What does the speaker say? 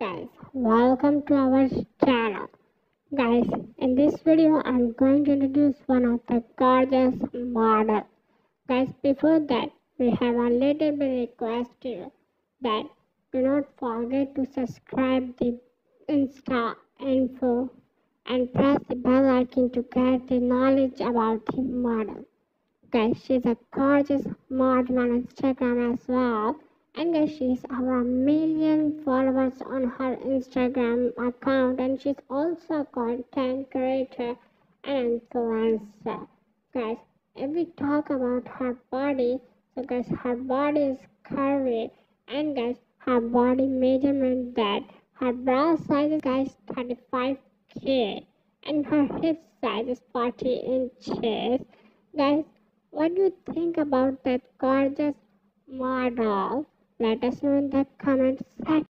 guys. Welcome to our channel. Guys in this video i'm going to introduce one of the gorgeous model. Guys before that we have a little bit request to you that do not forget to subscribe the insta info and press the bell icon to get the knowledge about the model. Guys she's a gorgeous model on instagram as well and she's over a million followers on her instagram account and she's also a content creator and influencer. Guys if we talk about her body so guys her body is curvy. And guys her body measurement that her bra size is guys 35k and her hip size is 40 inches. Guys what do you think about that gorgeous model let us know in the comment section